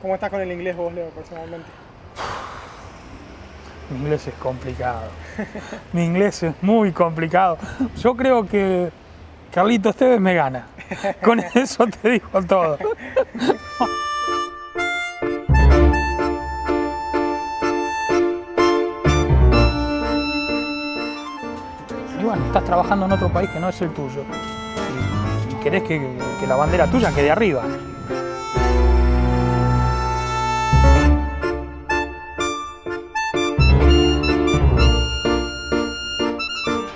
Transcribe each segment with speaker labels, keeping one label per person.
Speaker 1: ¿Cómo estás con el inglés vos, Leo, personalmente?
Speaker 2: Mi inglés es complicado. Mi inglés es muy complicado. Yo creo que Carlito Esteves me gana. Con eso te digo todo. Y bueno, estás trabajando en otro país que no es el tuyo. Y, querés que, que la bandera tuya quede arriba.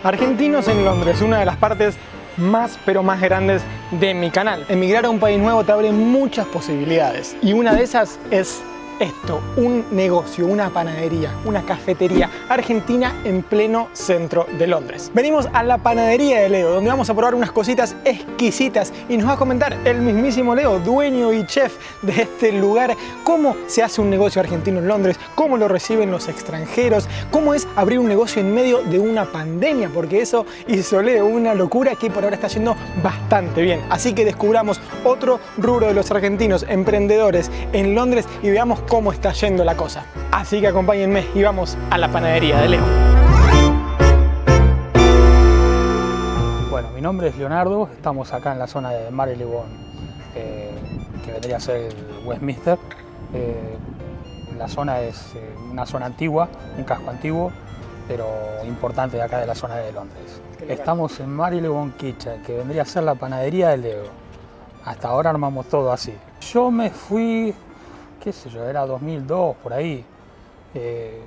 Speaker 1: Argentinos en Londres, una de las partes más pero más grandes de mi canal. Emigrar a un país nuevo te abre muchas posibilidades y una de esas es esto, un negocio, una panadería, una cafetería argentina en pleno centro de Londres. Venimos a la panadería de Leo, donde vamos a probar unas cositas exquisitas y nos va a comentar el mismísimo Leo, dueño y chef de este lugar, cómo se hace un negocio argentino en Londres, cómo lo reciben los extranjeros, cómo es abrir un negocio en medio de una pandemia, porque eso hizo Leo una locura que por ahora está yendo bastante bien. Así que descubramos otro rubro de los argentinos emprendedores en Londres y veamos cómo está yendo la cosa. Así que acompáñenme y vamos a la panadería de Leo.
Speaker 2: Bueno, mi nombre es Leonardo, estamos acá en la zona de Marylebone, eh, que vendría a ser el Westminster. Eh, la zona es eh, una zona antigua, un casco antiguo, pero importante de acá de la zona de Londres. Estamos en Marylebone Kitchen, que vendría a ser la panadería de Leo. Hasta ahora armamos todo así. Yo me fui qué sé yo, era 2002, por ahí. Eh,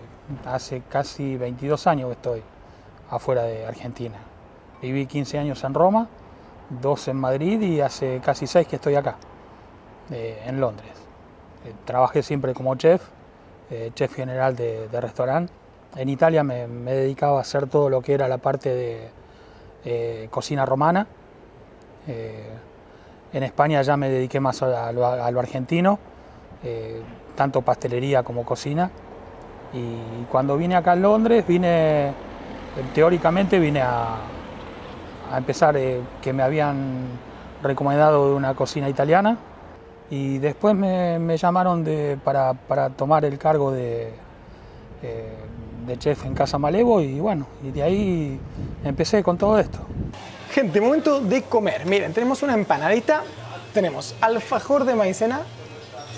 Speaker 2: hace casi 22 años que estoy afuera de Argentina. Viví 15 años en Roma, dos en Madrid y hace casi 6 que estoy acá, eh, en Londres. Eh, trabajé siempre como chef, eh, chef general de, restaurante. En Italia me, me, dedicaba a hacer todo lo que era la parte de cocina romana. en España ya me dediqué más a a lo argentino eh, tanto pastelería como cocina. Y cuando vine acá en Londres, vine, teóricamente vine a, a empezar, eh, que me habían recomendado una cocina italiana. Y después me, llamaron de, para, para, tomar el cargo de, eh, de chef en Casa Malevo y bueno, y de ahí empecé con todo esto.
Speaker 1: Gente, momento de comer. Miren, tenemos una empanadita, tenemos alfajor de maicena,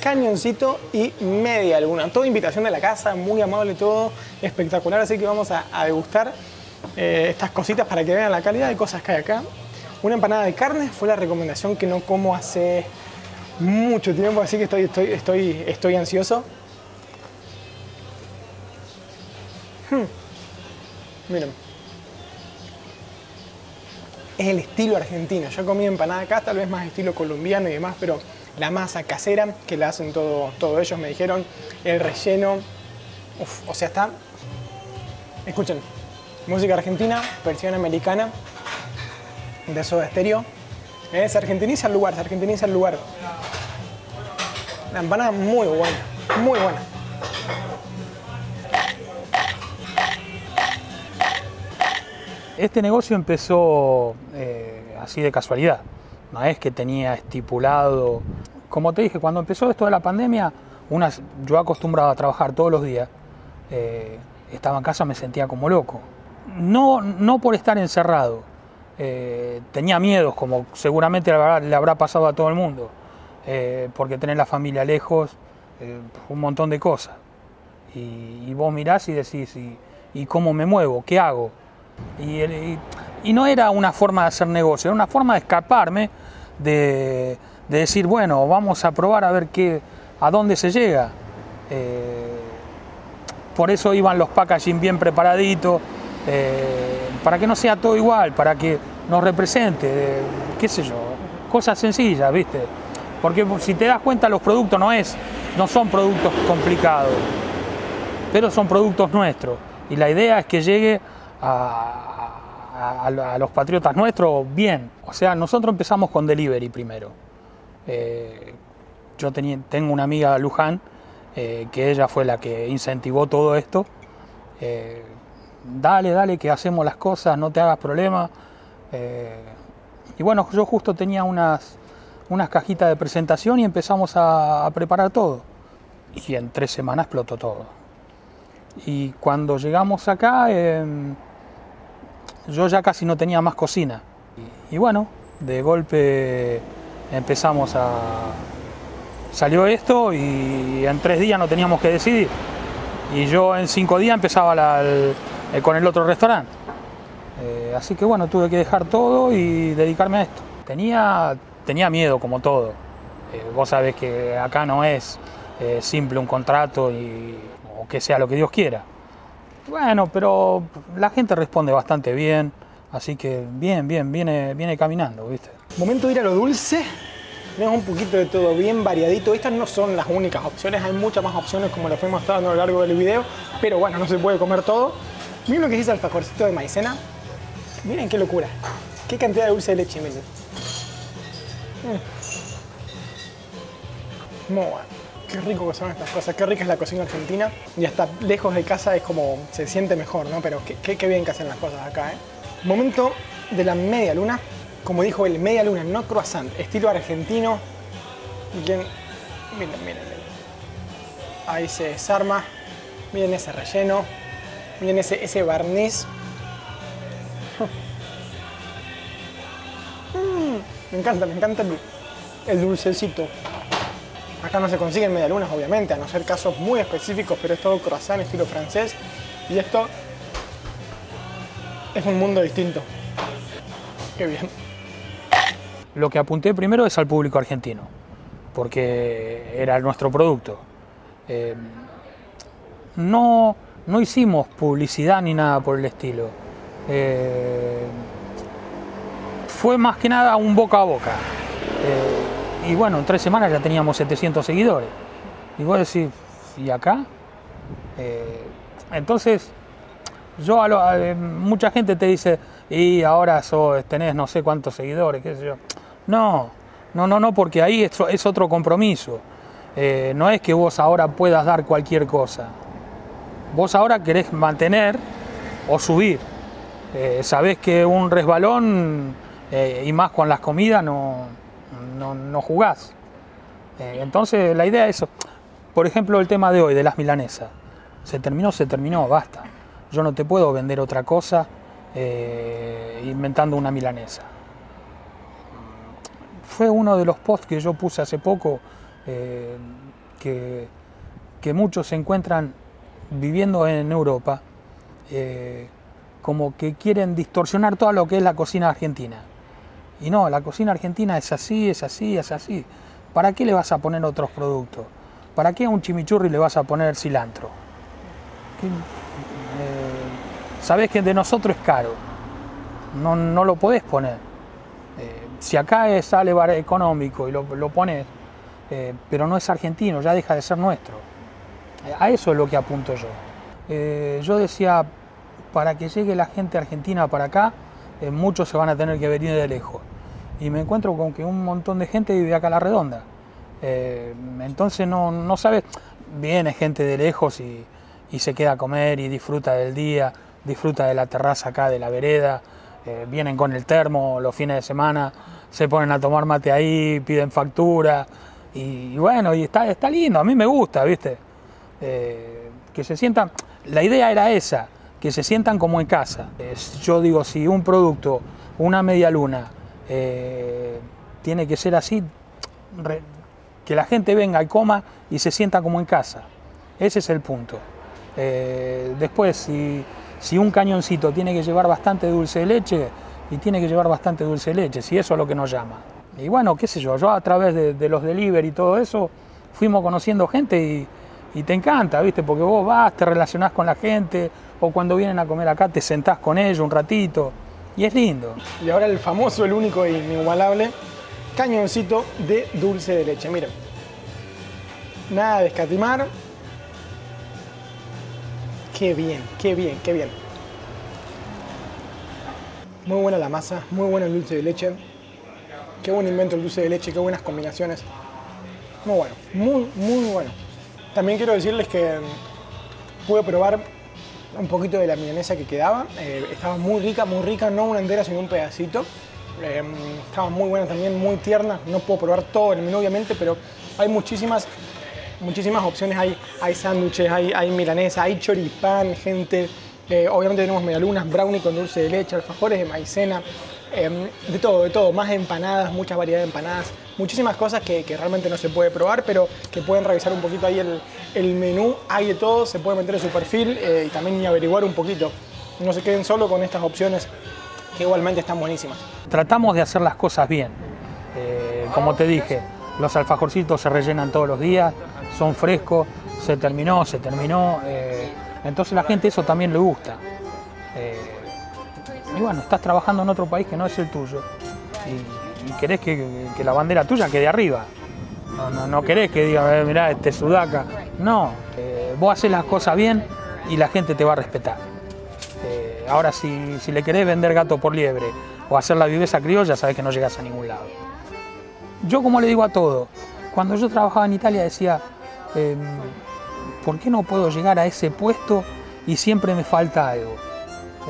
Speaker 1: cañoncito y media luna. Toda invitación de la casa, muy amable todo, espectacular. Así que vamos a, a degustar eh, estas cositas para que vean la calidad de cosas que hay acá. Una empanada de carne fue la recomendación que no como hace mucho tiempo, así que estoy, estoy, estoy, estoy ansioso. Hmm. Miren. Es el estilo argentino. Yo comí empanada acá, tal vez más estilo colombiano y demás, pero la masa casera que la hacen todo, ellos, me dijeron, el relleno, uf, o sea, está, escuchen, música argentina, versión americana de Soda Stereo, eh, se argentiniza el lugar, se argentiniza el lugar. La empanada muy buena, muy buena.
Speaker 2: Este negocio empezó eh, así de casualidad no es que tenía estipulado. Como te dije, cuando empezó esto de la pandemia, yo acostumbrado a trabajar todos los días, eh, estaba en casa, me sentía como loco. No, no por estar encerrado, eh, tenía miedos, como seguramente le habrá, pasado a todo el mundo, eh, porque tener la familia lejos, un montón de cosas. Y, vos mirás y decís, ¿y, cómo me muevo? ¿Qué hago? Y, y, no era una forma de hacer negocio, era una forma de escaparme, de, de decir, bueno, vamos a probar a ver qué, a dónde se llega. Eh, por eso iban los packaging bien preparaditos, eh, para que no sea todo igual, para que nos represente, eh, qué sé yo, cosas sencillas, ¿viste? Porque si te das cuenta los productos no, es, no son productos complicados, pero son productos nuestros. Y la idea es que llegue a, a, a, los patriotas nuestros bien. O sea, nosotros empezamos con delivery primero. Eh, yo tenía, tengo una amiga, Luján, eh, que ella fue la que incentivó todo esto. Eh, dale, dale, que hacemos las cosas, no te hagas problema. y bueno, yo justo tenía unas, unas cajitas de presentación y empezamos a, preparar todo. Y en tres semanas explotó todo. Y cuando llegamos acá, em, yo ya casi no tenía más cocina. Y, bueno, de golpe empezamos a... Salió esto y en tres días no teníamos que decidir. Y yo en cinco días empezaba eh, con el otro restaurante. Eh, así que bueno, tuve que dejar todo y dedicarme a esto. Tenía, tenía miedo como todo. Eh, vos sabés que acá no es simple un contrato o que sea lo que Dios quiera. Bueno, pero la gente responde bastante bien. Así que bien, bien, viene, viene caminando, ¿viste?
Speaker 1: Momento de ir a lo dulce. Tenemos un poquito de todo bien variadito. Estas no son las únicas opciones, hay muchas más opciones como lo fuimos mostrando a lo largo del video. Pero bueno, no se puede comer todo. Miren lo que es el alfajorcito de maicena. Miren qué locura. Qué cantidad de dulce de leche, miren. Mm. Muy bueno. Qué rico que son estas cosas, qué rica es la cocina argentina. Y hasta lejos de casa es como se siente mejor, ¿no? Pero qué, qué bien que hacen las cosas acá, ¿eh? Momento de la media luna, como dijo el media luna, no croissant, estilo argentino. Miren, miren, miren. Ahí se desarma. Miren ese relleno. Miren ese, ese barniz. Mm, me encanta, me encanta el, el dulcecito. Acá no se consiguen medialunas, obviamente, a no ser casos muy específicos, pero es todo croissant estilo francés. Y esto es un mundo distinto. Qué bien.
Speaker 2: Lo que apunté primero es al público argentino, porque era nuestro producto. Eh, no, no hicimos publicidad ni nada por el estilo. Eh, fue más que nada un boca a boca. Eh, y bueno, en tres semanas ya teníamos 700 seguidores. Y vos decís, ¿y acá? entonces, yo a eh, mucha gente te dice, y ahora tenés no sé cuántos seguidores, qué sé yo. No, no, no, no, porque ahí es, es otro compromiso. Eh, no es que vos ahora puedas dar cualquier cosa. Vos ahora querés mantener o subir. Eh, sabés que un resbalón, y más con las comidas, no, no, no jugás. entonces la idea es, por ejemplo, el tema de hoy, de las milanesas. Se terminó, se terminó, basta. Yo no te puedo vender otra cosa eh, inventando una milanesa. Fue uno de los posts que yo puse hace poco eh, que, muchos se encuentran viviendo en Europa eh, como que quieren distorsionar todo lo que es la cocina argentina. Y no, la cocina argentina es así, es así, es así. ¿Para qué le vas a poner otros productos? ¿Para qué a un chimichurri le vas a poner cilantro? sabes que de nosotros es caro, no, no lo podés poner. Eh, si acá es, sale económico y lo, lo pones, eh, pero no es argentino, ya deja de ser nuestro. Eh, a eso es lo que apunto yo. yo decía, para que llegue la gente argentina para acá, muchos se van a tener que venir de lejos. Y me encuentro con que un montón de gente vive acá a la redonda. entonces no, no sabes, viene gente de lejos y, y se queda a comer y disfruta del día disfruta de la terraza acá de la vereda, eh, vienen con el termo los fines de semana, se ponen a tomar mate ahí, piden factura y, bueno, y está, está lindo, a mí me gusta, ¿viste? Eh, que se sientan, la idea era esa, que se sientan como en casa. yo digo, si un producto, una media luna, eh, tiene que ser así, que la gente venga y coma y se sienta como en casa. Ese es el punto. después, si si un cañoncito tiene que llevar bastante dulce de leche, y tiene que llevar bastante dulce de leche, si eso es lo que nos llama. Y bueno, qué sé yo, yo a través de, los delivery y todo eso, fuimos conociendo gente y, te encanta, ¿viste? Porque vos vas, te relacionás con la gente, o cuando vienen a comer acá te sentás con ellos un ratito, y es lindo.
Speaker 1: Y ahora el famoso, el único e inigualable cañoncito de dulce de leche. Miren, nada de escatimar, Qué bien, qué bien, qué bien. Muy buena la masa, muy bueno el dulce de leche. Qué buen invento el dulce de leche, qué buenas combinaciones. Muy bueno, muy, muy bueno. También quiero decirles que pude probar un poquito de la milanesa que quedaba. Eh, estaba muy rica, muy rica, no una entera, sino un pedacito. eh, estaban muy buenas también, muy tiernas. No puedo probar todo el menú, obviamente, pero hay muchísimas, muchísimas opciones. Hay, hay sándwiches, hay, hay milanesa, hay choripán, gente. Eh, obviamente tenemos medialunas, brownie con dulce de leche, alfajores de maicena, em, de todo, de todo. Más empanadas, mucha variedad de empanadas. Muchísimas cosas que, que, realmente no se puede probar, pero que pueden revisar un poquito ahí el, el menú. Hay de todo, se puede meter en su perfil eh, y también averiguar un poquito. No se queden solo con estas opciones que igualmente están buenísimas.
Speaker 2: Tratamos de hacer las cosas bien. Eh, como te dije, los alfajorcitos se rellenan todos los días, son frescos, se terminó, se terminó. Eh, entonces la gente eso también le gusta. Eh, y bueno, estás trabajando en otro país que no es el tuyo y, y querés que, la bandera tuya quede arriba. No, no, no querés que diga, eh, mirá, este sudaca. No, eh, vos haces las cosas bien y la gente te va a respetar. Ahora, si, si, le querés vender gato por liebre o hacer la viveza criolla, sabés que no llegas a ningún lado. Yo, como le digo a todo, cuando yo trabajaba en Italia decía, eh, ¿por qué no puedo llegar a ese puesto y siempre me falta algo?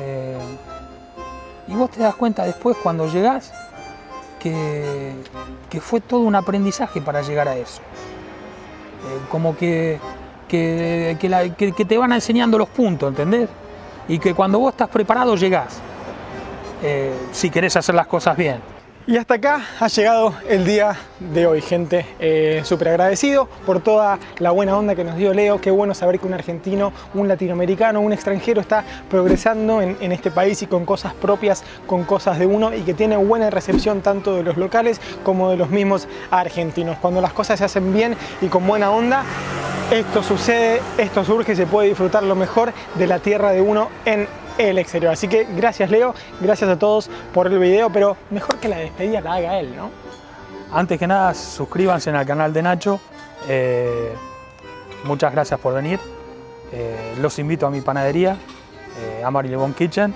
Speaker 2: Eh, y vos te das cuenta después cuando llegás que, fue todo un aprendizaje para llegar a eso. Eh, como que, que, que, te van enseñando los puntos, ¿entendés? Y que cuando vos estás preparado llegás, eh, si querés hacer las cosas bien.
Speaker 1: Y hasta acá ha llegado el día de hoy, gente. Eh, Súper agradecido por toda la buena onda que nos dio Leo. Qué bueno saber que un argentino, un latinoamericano, un extranjero está progresando en, este país y con cosas propias, con cosas de uno y que tiene buena recepción tanto de los locales como de los mismos argentinos. Cuando las cosas se hacen bien y con buena onda, esto sucede, esto surge se puede disfrutar lo mejor de la tierra de uno en el exterior. Así que gracias Leo, gracias a todos por el video, pero mejor que la despedida la haga él, ¿no?
Speaker 2: Antes que nada, suscríbanse al canal de Nacho. Eh, muchas gracias por venir. Eh, los invito a mi panadería, eh, a Marilebon Kitchen,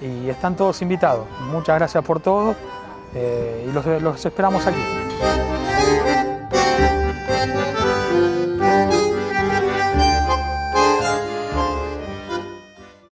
Speaker 2: y están todos invitados. Muchas gracias por todo y los, los esperamos aquí.